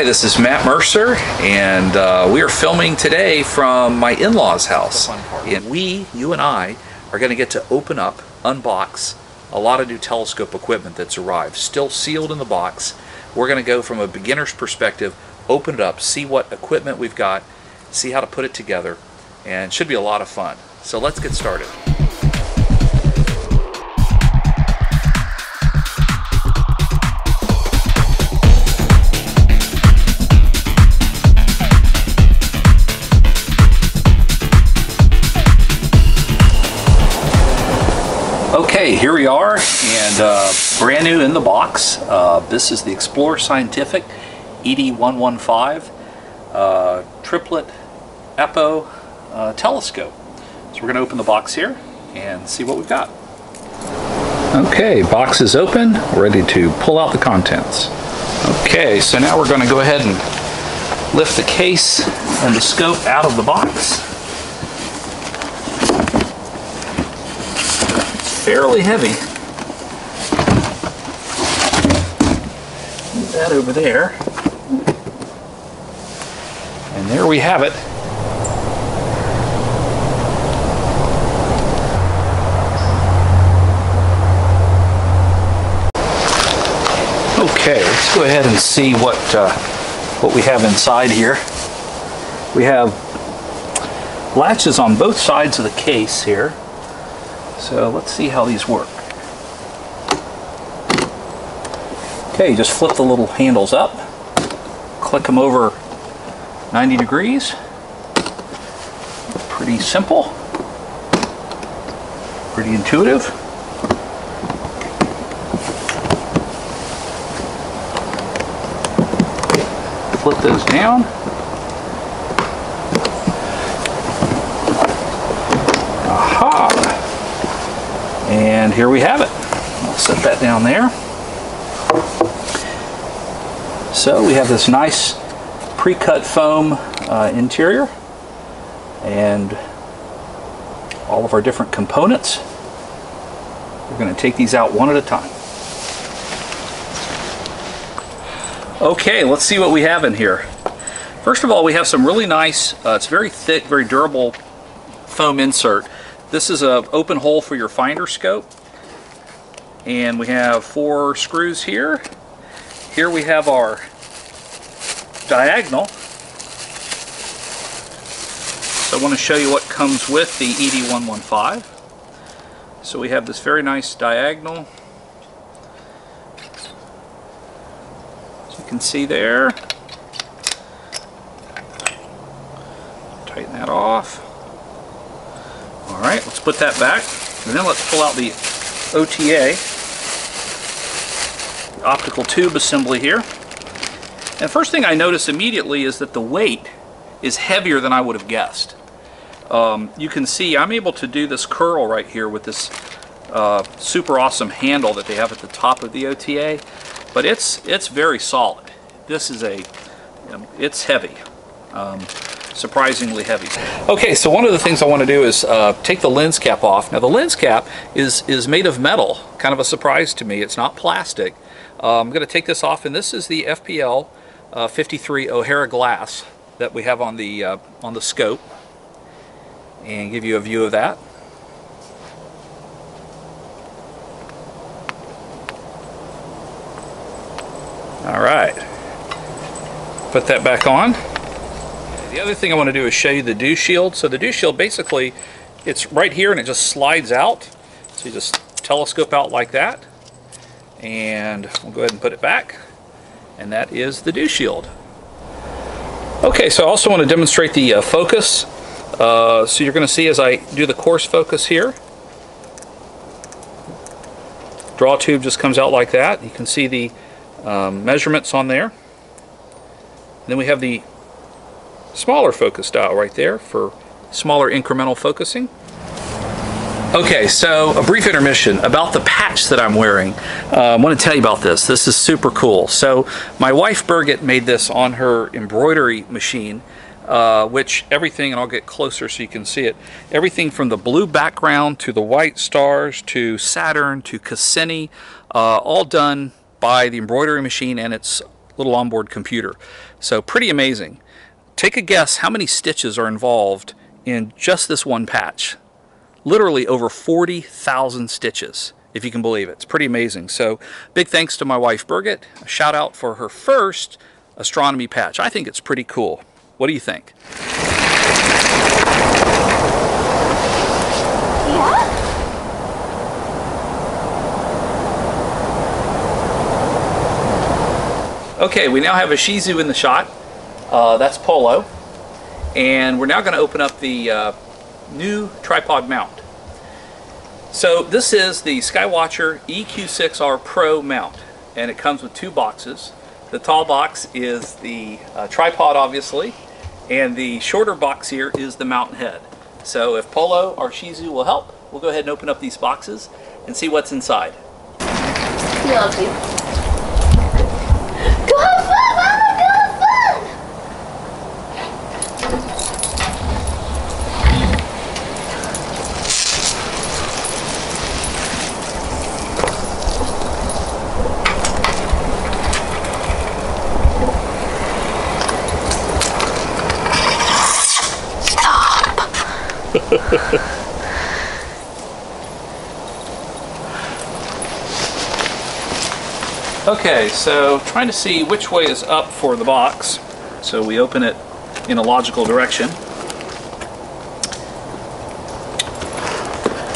Hi, this is Matt Mercer, and uh, we are filming today from my in-laws' house. And we, you and I, are going to get to open up, unbox a lot of new telescope equipment that's arrived, still sealed in the box. We're going to go from a beginner's perspective, open it up, see what equipment we've got, see how to put it together, and it should be a lot of fun. So let's get started. Okay, here we are, and uh, brand new in the box. Uh, this is the Explore Scientific ED115 uh, triplet APO uh, telescope. So we're going to open the box here and see what we've got. Okay, box is open, ready to pull out the contents. Okay, so now we're going to go ahead and lift the case and the scope out of the box. Fairly heavy. Move that over there. And there we have it. Okay, let's go ahead and see what uh, what we have inside here. We have latches on both sides of the case here. So let's see how these work. Okay, just flip the little handles up, click them over 90 degrees. Pretty simple, pretty intuitive. Flip those down. And here we have it. I'll set that down there. So we have this nice pre-cut foam uh, interior and all of our different components. We're going to take these out one at a time. Okay, let's see what we have in here. First of all, we have some really nice, uh, it's very thick, very durable foam insert. This is an open hole for your finder scope. And we have four screws here. Here we have our diagonal. So I want to show you what comes with the ED115. So we have this very nice diagonal. As you can see there. Tighten that off. Alright, let's put that back. And then let's pull out the OTA optical tube assembly here. And first thing I notice immediately is that the weight is heavier than I would have guessed. Um, you can see I'm able to do this curl right here with this uh, super awesome handle that they have at the top of the OTA, but it's it's very solid. This is a, um, it's heavy. Um, surprisingly heavy. Okay, so one of the things I want to do is uh, take the lens cap off. Now the lens cap is, is made of metal, kind of a surprise to me. It's not plastic. Uh, I'm going to take this off, and this is the FPL uh, 53 Ohara glass that we have on the, uh, on the scope, and give you a view of that. All right, put that back on. The other thing I want to do is show you the dew shield. So the dew shield basically, it's right here and it just slides out. So you just telescope out like that. And we'll go ahead and put it back. And that is the dew shield. Okay, so I also want to demonstrate the uh, focus. Uh, so you're going to see as I do the coarse focus here, draw tube just comes out like that. You can see the um, measurements on there. And then we have the smaller focus dial right there for smaller incremental focusing. Okay, so a brief intermission about the patch that I'm wearing. Uh, I want to tell you about this. This is super cool. So my wife Birgit made this on her embroidery machine, uh, which everything, and I'll get closer so you can see it, everything from the blue background to the white stars to Saturn to Cassini, uh, all done by the embroidery machine and it's little onboard computer. So pretty amazing. Take a guess how many stitches are involved in just this one patch. Literally over 40,000 stitches, if you can believe it. It's pretty amazing. So big thanks to my wife Birgit. A shout out for her first astronomy patch. I think it's pretty cool. What do you think? Okay, we now have a Shih Tzu in the shot. Uh, that's Polo. And we're now going to open up the uh, new tripod mount. So this is the Skywatcher EQ6R Pro mount. And it comes with two boxes. The tall box is the uh, tripod, obviously. And the shorter box here is the mount head. So if Polo, or Shih Tzu will help, we'll go ahead and open up these boxes and see what's inside. Love you. Okay, so trying to see which way is up for the box. So we open it in a logical direction.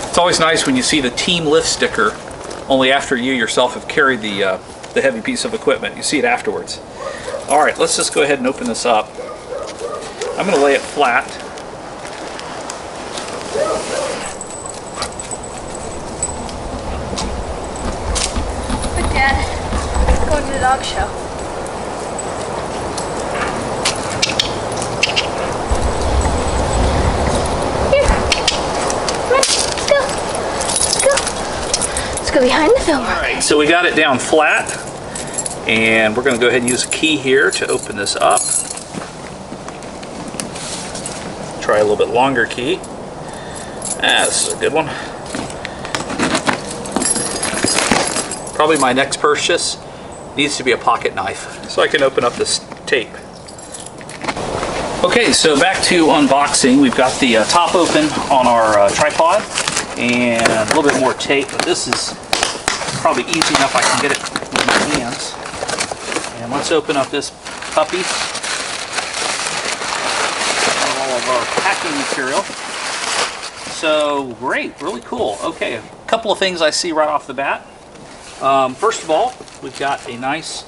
It's always nice when you see the team lift sticker only after you yourself have carried the, uh, the heavy piece of equipment. You see it afterwards. All right, let's just go ahead and open this up. I'm going to lay it flat. But Dad, let's go to the dog show. Let's go. Let's go behind the film. All right, so we got it down flat, and we're going to go ahead and use a key here to open this up. Try a little bit longer key. Ah, this is a good one. Probably my next purchase needs to be a pocket knife, so I can open up this tape. Okay, so back to unboxing. We've got the uh, top open on our uh, tripod, and a little bit more tape, but this is probably easy enough I can get it with my hands. And let's open up this puppy. All of our packing material. So great, really cool. Okay, a couple of things I see right off the bat. Um, first of all, we've got a nice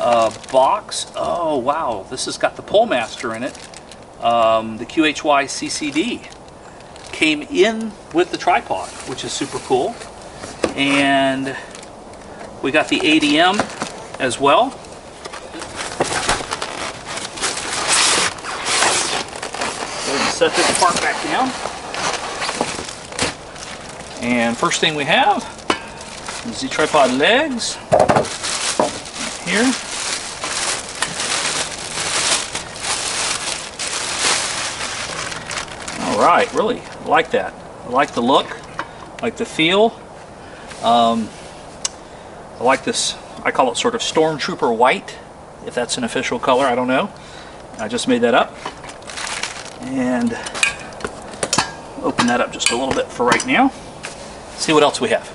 uh, box. Oh wow, this has got the Polemaster in it. Um, the QHY CCD came in with the tripod, which is super cool. And we got the ADM as well. Set this part back down. And first thing we have is the tripod legs here. All right, really like that. I like the look, I like the feel. Um, I like this, I call it sort of Stormtrooper white, if that's an official color, I don't know. I just made that up. And open that up just a little bit for right now. See what else we have.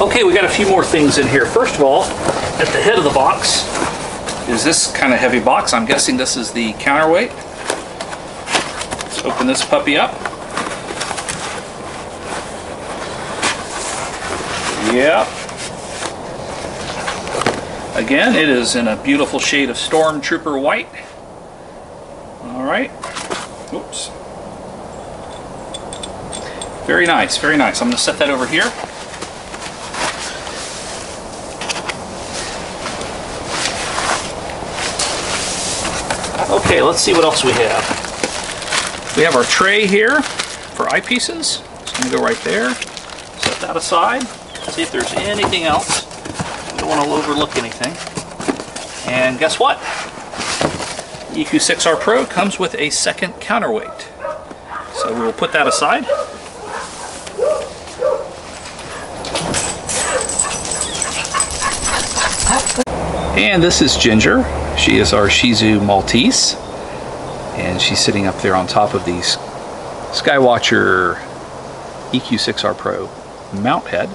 Okay, we got a few more things in here. First of all, at the head of the box is this kind of heavy box. I'm guessing this is the counterweight. Let's open this puppy up. Yep. Again, it is in a beautiful shade of Stormtrooper white. All right. Oops. Very nice, very nice. I'm going to set that over here. Okay, let's see what else we have. We have our tray here for eyepieces. It's going to go right there. Set that aside. See if there's anything else. We don't want to overlook anything. And guess what? EQ6R Pro comes with a second counterweight. So we will put that aside. And this is Ginger. She is our Shih Tzu Maltese. And she's sitting up there on top of the Skywatcher EQ6R Pro mount head,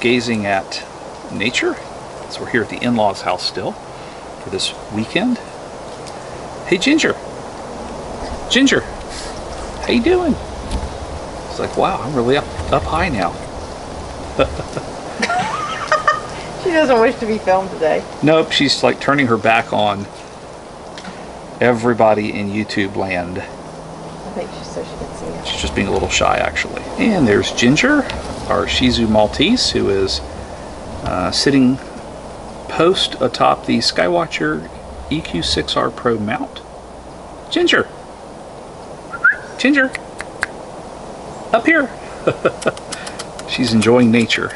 gazing at nature. So we're here at the in-laws house still for this weekend. Hey Ginger. Ginger. How you doing? It's like, wow, I'm really up up high now. She doesn't wish to be filmed today. Nope, she's like turning her back on everybody in YouTube land. I think she's so she can see us. She's just being a little shy, actually. And there's Ginger, our Shih Tzu Maltese, who is uh, sitting post atop the Skywatcher EQ6R Pro mount. Ginger! Ginger! Up here! She's enjoying nature.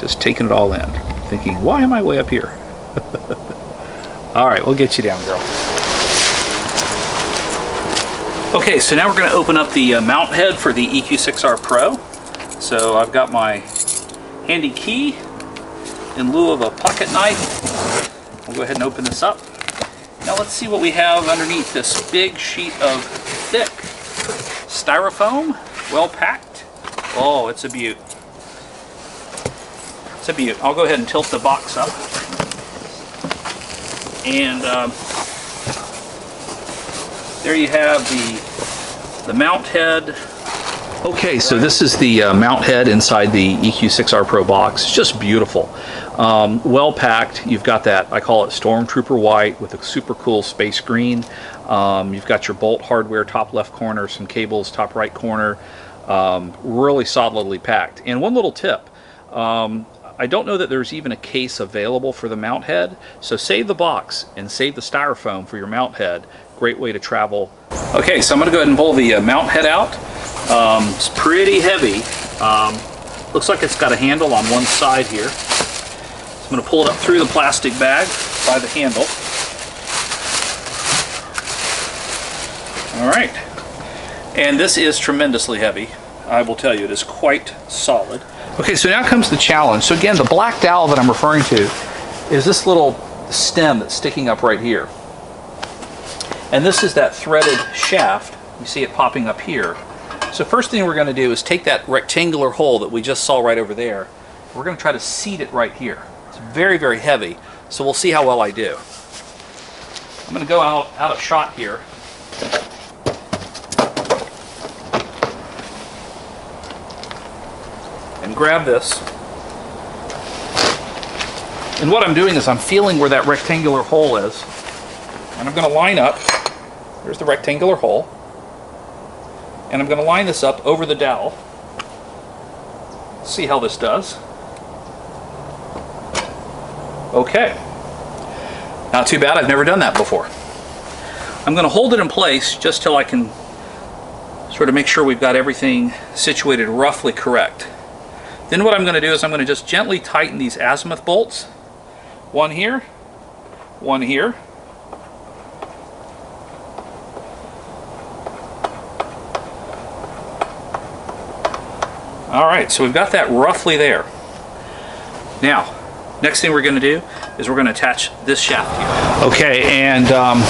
Just taking it all in. Thinking, why am I way up here? all right, we'll get you down, girl. Okay, so now we're going to open up the uh, mount head for the EQ6R Pro. So I've got my handy key in lieu of a pocket knife. We'll go ahead and open this up. Now let's see what we have underneath this big sheet of thick styrofoam, well packed. Oh, it's a beaut. I'll go ahead and tilt the box up. And um, there you have the, the mount head. Okay, so this is the uh, mount head inside the EQ6R Pro box. It's just beautiful. Um, well packed. You've got that, I call it Stormtrooper white with a super cool space green. Um, you've got your bolt hardware top left corner, some cables top right corner. Um, really solidly packed. And one little tip. Um, I don't know that there's even a case available for the mount head, so save the box and save the styrofoam for your mount head. Great way to travel. Okay, so I'm to go ahead and pull the uh, mount head out. Um, it's pretty heavy. Um, looks like it's got a handle on one side here. So I'm going to pull it up through the plastic bag by the handle. All right. And this is tremendously heavy. I will tell you, it is quite solid. Okay, so now comes the challenge. So again, the black dowel that I'm referring to is this little stem that's sticking up right here. And this is that threaded shaft. You see it popping up here. So first thing we're going to do is take that rectangular hole that we just saw right over there. We're going to try to seat it right here. It's very, very heavy, so we'll see how well I do. I'm going to go out, out of shot here. Grab this. And what I'm doing is I'm feeling where that rectangular hole is. And I'm going to line up. There's the rectangular hole. And I'm going to line this up over the dowel. See how this does. Okay. Not too bad, I've never done that before. I'm going to hold it in place just till I can sort of make sure we've got everything situated roughly correct. Then what I'm going to do is I'm going to just gently tighten these azimuth bolts. One here, one here. All right, so we've got that roughly there. Now, next thing we're going to do is we're going to attach this shaft here. Okay, and um,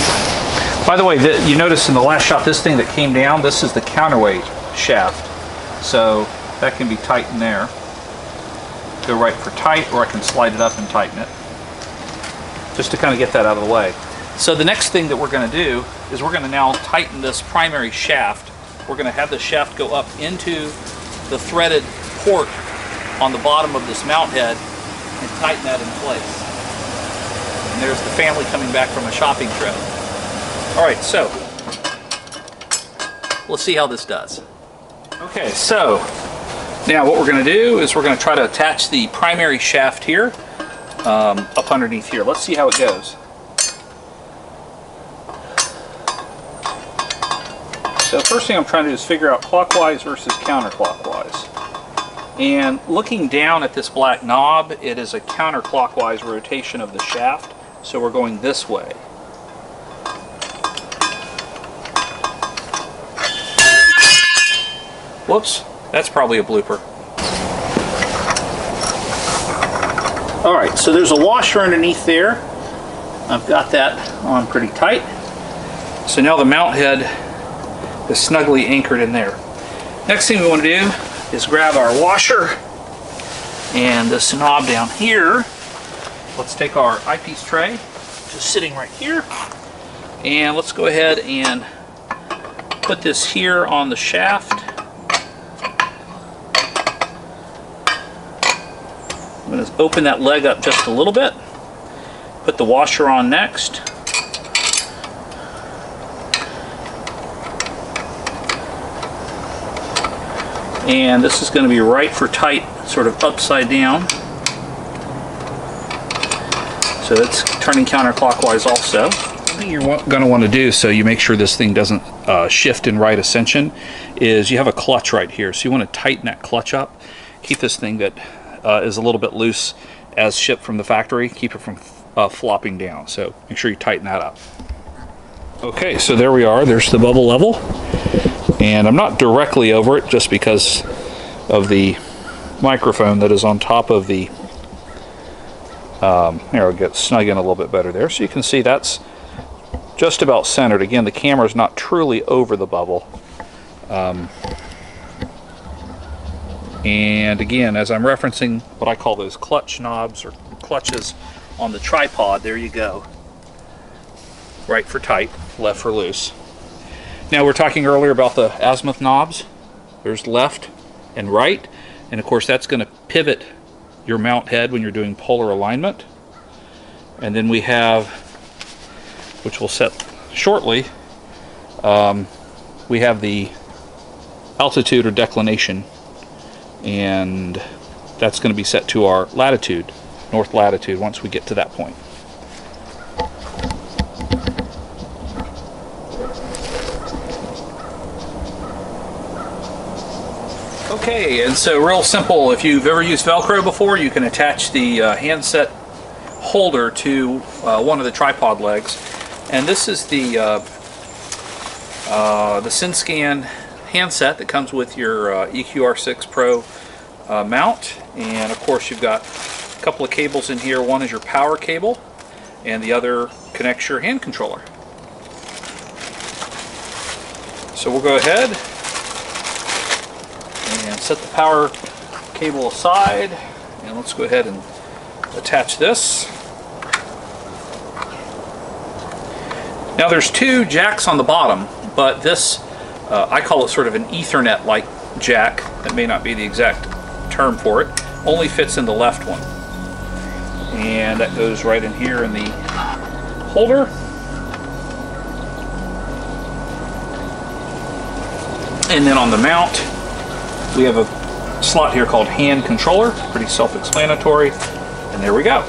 by the way, the, you notice in the last shot, this thing that came down, this is the counterweight shaft. So that can be tightened there. Go right for tight, or I can slide it up and tighten it. Just to kind of get that out of the way. So the next thing that we're going to do is we're going to now tighten this primary shaft. We're going to have the shaft go up into the threaded port on the bottom of this mount head and tighten that in place. And there's the family coming back from a shopping trip. All right, so let's see how this does. Okay, so now what we're going to do is we're going to try to attach the primary shaft here um, up underneath here. Let's see how it goes. So first thing I'm trying to do is figure out clockwise versus counterclockwise. And looking down at this black knob, it is a counterclockwise rotation of the shaft. So we're going this way. Whoops, that's probably a blooper. All right, so there's a washer underneath there. I've got that on pretty tight. So now the mount head is snugly anchored in there. Next thing we want to do is grab our washer and this knob down here. Let's take our eyepiece tray, just sitting right here, and let's go ahead and put this here on the shaft. I'm going to open that leg up just a little bit. Put the washer on next. And this is going to be right for tight, sort of upside down. So it's turning counterclockwise also. Thing you're going to want to do so you make sure this thing doesn't uh, shift in right ascension is you have a clutch right here. So you want to tighten that clutch up. Keep this thing that uh, is a little bit loose as shipped from the factory. Keep it from uh, flopping down. So make sure you tighten that up. Okay, so there we are. There's the bubble level. And I'm not directly over it just because of the microphone that is on top of the um, here I'll get snug in a little bit better there so you can see that's just about centered again the camera is not truly over the bubble um, and again as I'm referencing what I call those clutch knobs or clutches on the tripod there you go right for tight left for loose now we're talking earlier about the azimuth knobs. There's left and right. And of course that's going to pivot your mount head when you're doing polar alignment. And then we have, which we'll set shortly, um, we have the altitude or declination. And that's going to be set to our latitude, north latitude, once we get to that point. Okay, and so real simple, if you've ever used Velcro before, you can attach the uh, handset holder to uh, one of the tripod legs. And this is the, uh, uh the SynScan handset that comes with your uh, EQR6 Pro uh, mount. And of course you've got a couple of cables in here. One is your power cable, and the other connects your hand controller. So we'll go ahead and set the power cable aside and let's go ahead and attach this. Now there's two jacks on the bottom, but this, uh, I call it sort of an ethernet like jack, that may not be the exact term for it, only fits in the left one. And that goes right in here in the holder. And then on the mount, we have a slot here called hand controller, pretty self-explanatory, and there we go.